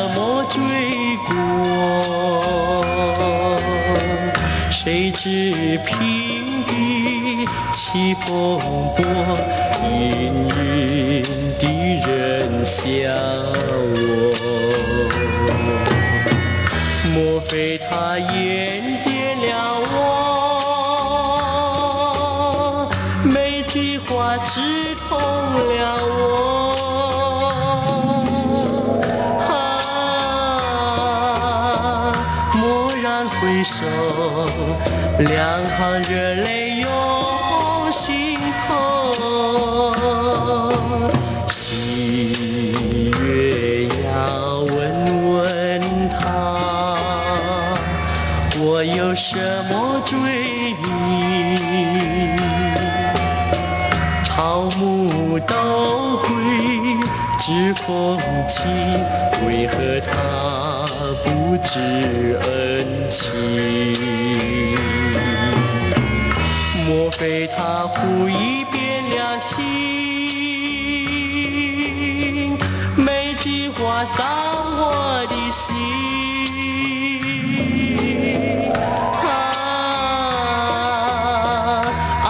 怎么追过谁知平地起风波命运的人笑我。莫非他也然回首，两行热泪涌心头。喜悦要问问他，我有什么罪名？草木都会知风情，为何他不知恩情？莫非他忽已变了心？每句话伤我的心。啊，黯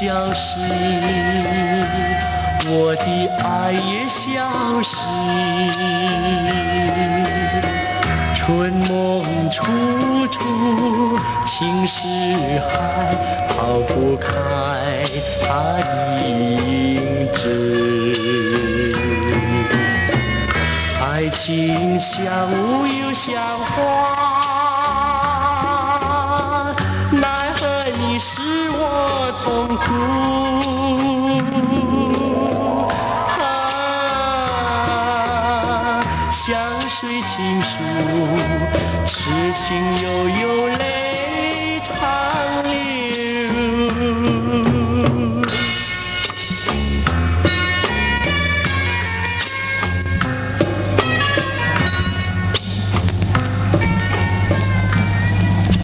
消失，我的爱也消失。春梦处处情是海，抛不开它的影子。爱情像雾又像花，苦？啊，像水情书，痴情又